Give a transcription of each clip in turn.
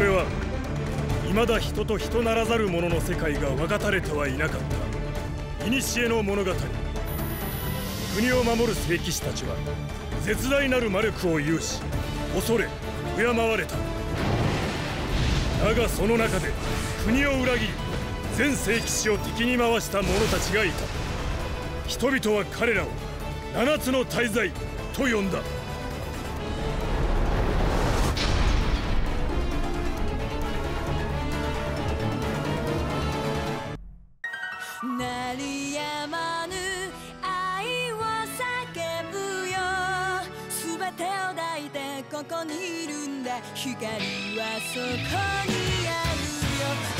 これは未だ人と人ならざる者の世界が分かたれてはいなかった古の物語国を守る聖騎士たちは絶大なる魔力を有し恐れ敬われた。だがその中で国を裏切り全聖騎士を敵に回した者たちがいた。人々は彼らを七つの大罪と呼んだ。ここにいるんだ。光はそこにあるよ。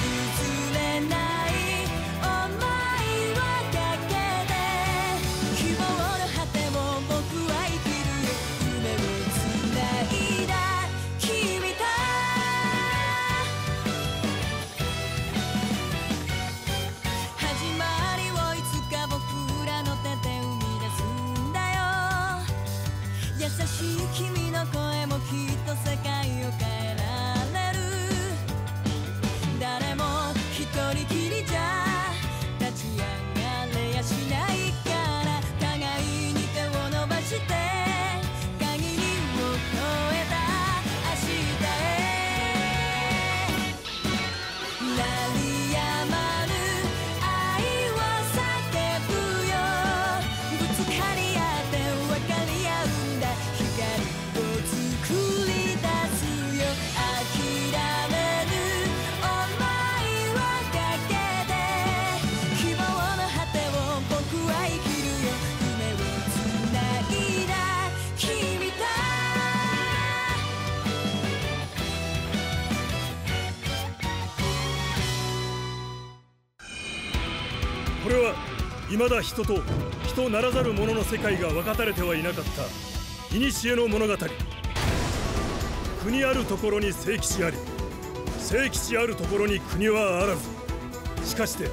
未だ人と人ならざる者の世界が分かたれてはいなかった古の物語。国あるところに聖騎士あり聖騎士あるところに国はあらず。しかして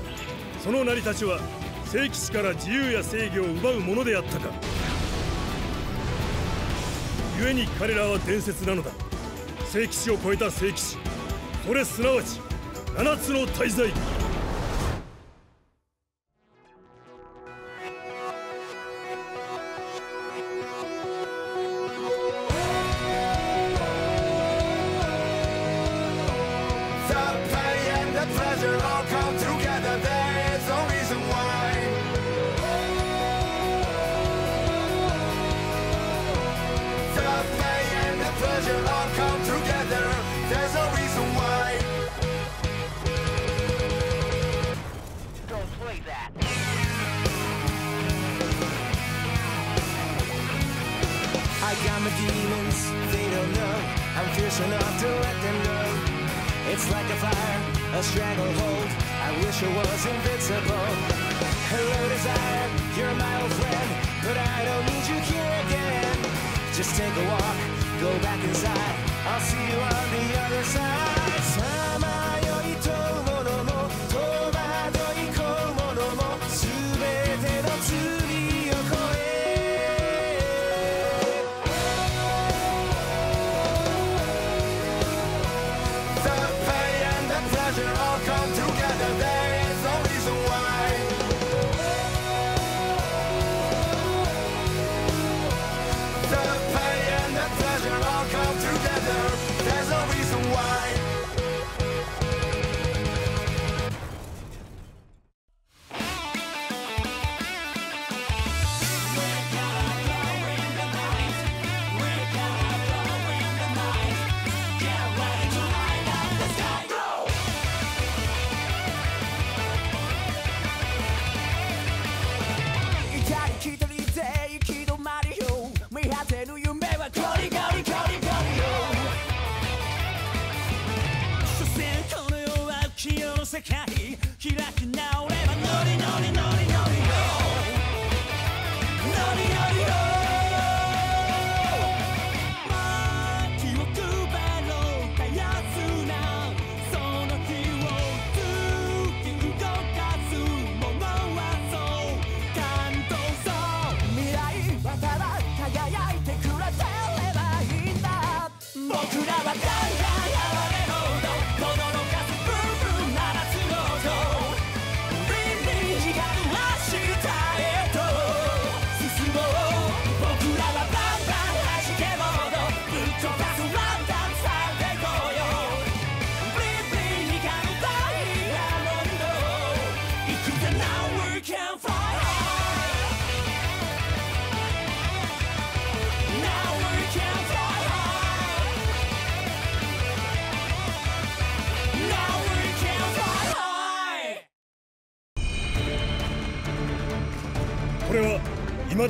その成り立ちは聖騎士から自由や正義を奪うものであったか。故に彼らは伝説なのだ。聖騎士を超えた聖騎士。それすなわち七つの大罪。Pleasure all come together. There is no reason why. The pain and the pleasure all come together. There's no reason why. Don't play that. I got my demons, they don't know. I'm fierce enough to let them know. It's like a fire, a stranglehold. I wish I was invincible. Hello, desire, you're my old friend, but I don't need you here again. Just take a walk, go back inside. I'll see you on the other side.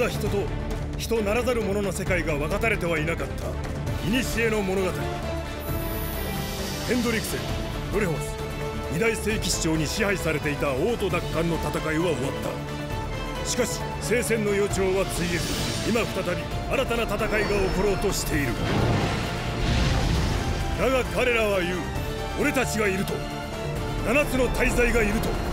人と人ならざる者の世界が分かたれてはいなかった古の物語ヘンドリクセンドレホス二大聖騎士長に支配されていた王都奪還の戦いは終わった。しかし聖戦の予兆はついえず今再び新たな戦いが起ころうとしている。だが彼らは言う。俺たちがいると。7つの大罪がいると。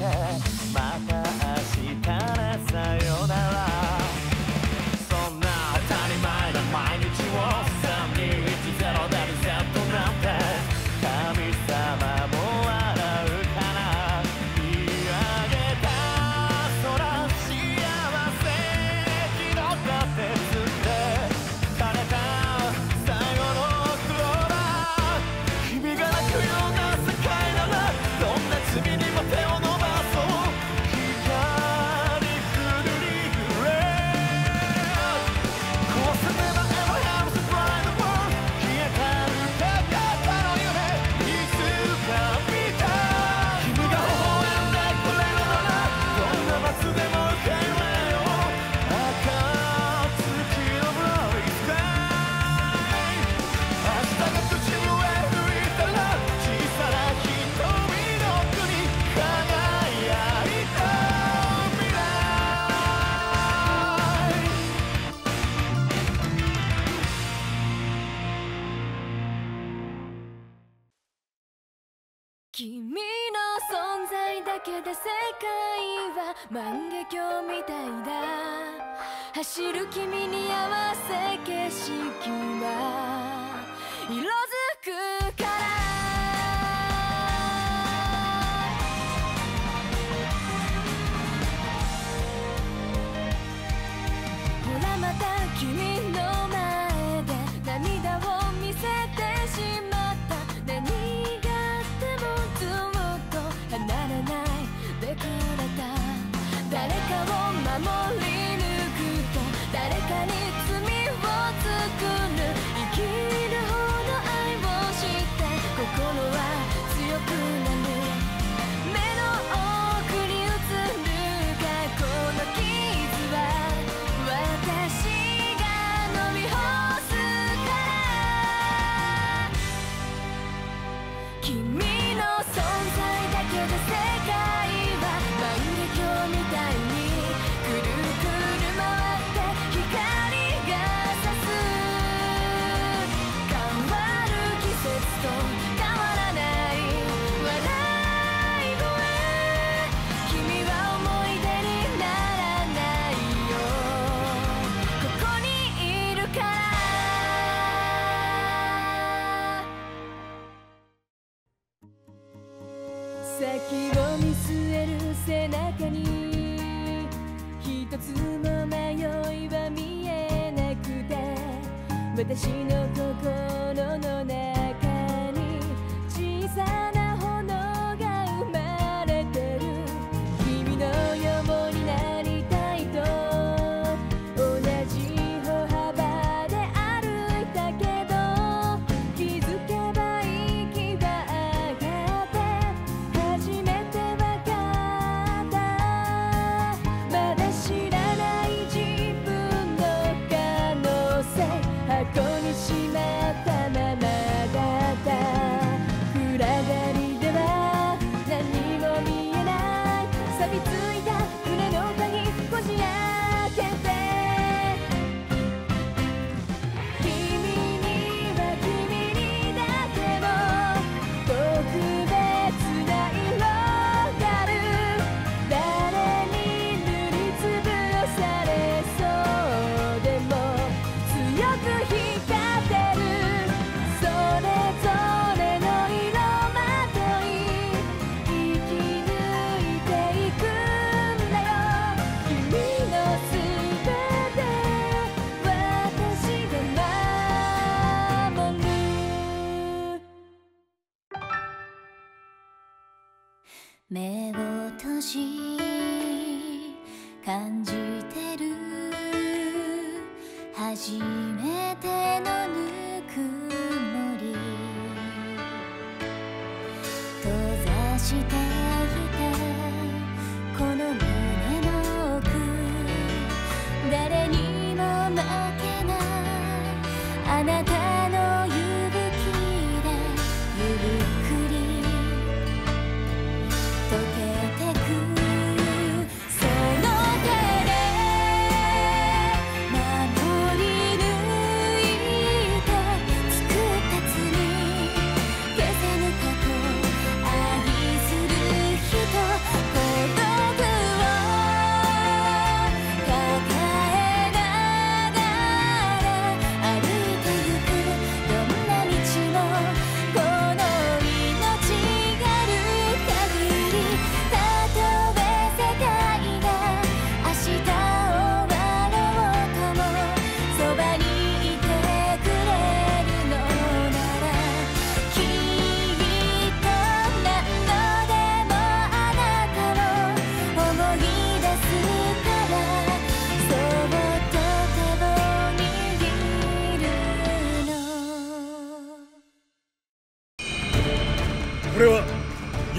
また明日なさよ君の存在だけで世界は万華鏡みたいだ。走る君に合わせ景色は色先を見据える背中に一つも迷いは見えなくて私の心の中感じてる。初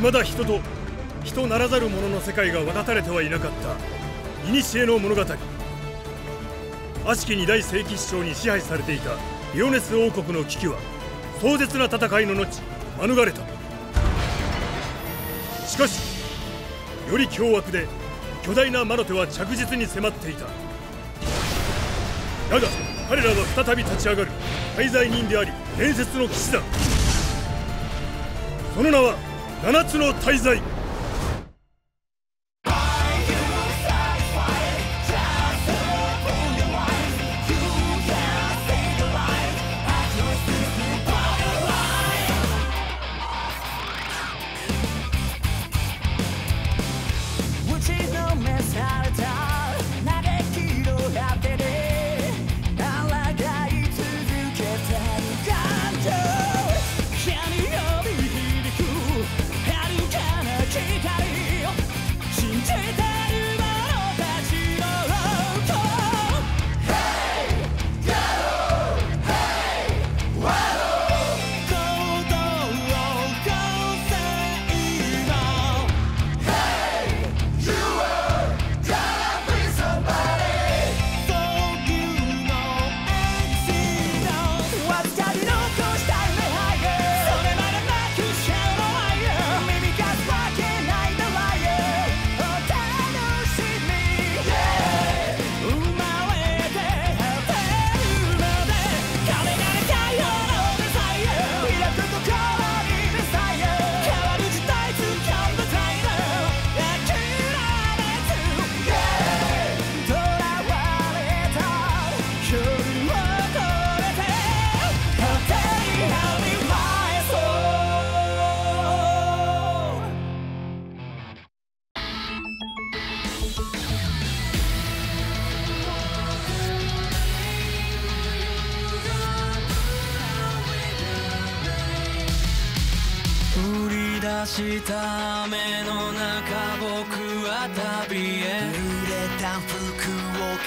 未だ人と人ならざる者の世界が分かたれてはいなかった。古の物語。悪しき二大聖騎士長に支配されていた。リオネス王国の危機は壮絶な戦いの後免れた。しかしより凶悪で巨大な魔の手は着実に迫っていた。だが彼らは再び立ち上がる。大罪人であり伝説の騎士団その名は七つの大罪。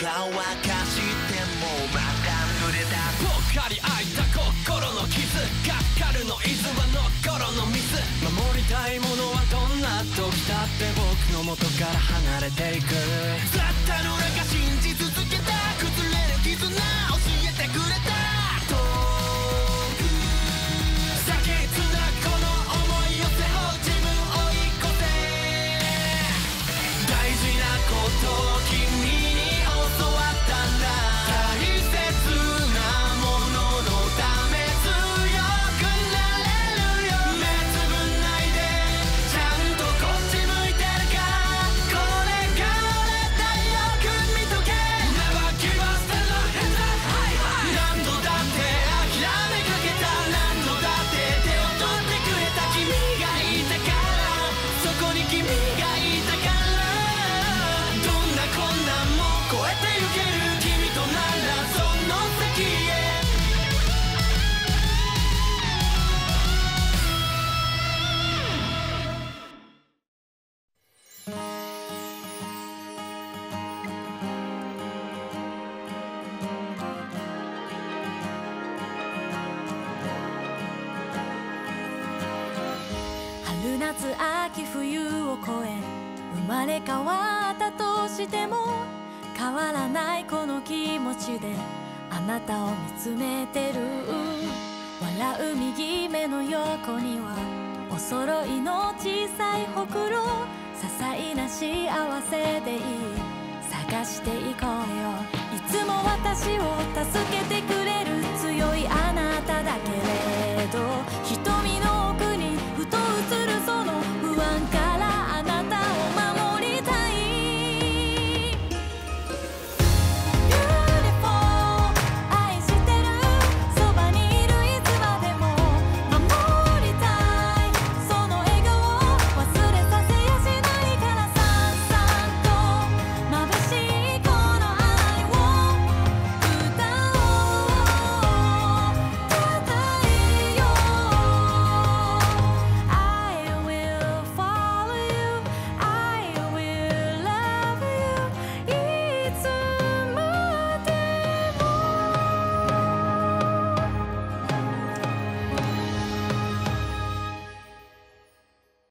乾かしてもまた濡れたぽっかり開いた心の傷がっかるの傷は残るの水守りたいものはどんな時だって僕の元から離れていく。ずっとの中信じ続けた。崩れる絆教えてくれた。まれ変わったとしても変わらないこの気持ちであなたを見つめてる。笑う右目の横にはお揃いの小さいほくろ些細な幸せでいい。探していこうよ。いつも私を助けてくれる強いあなただけれど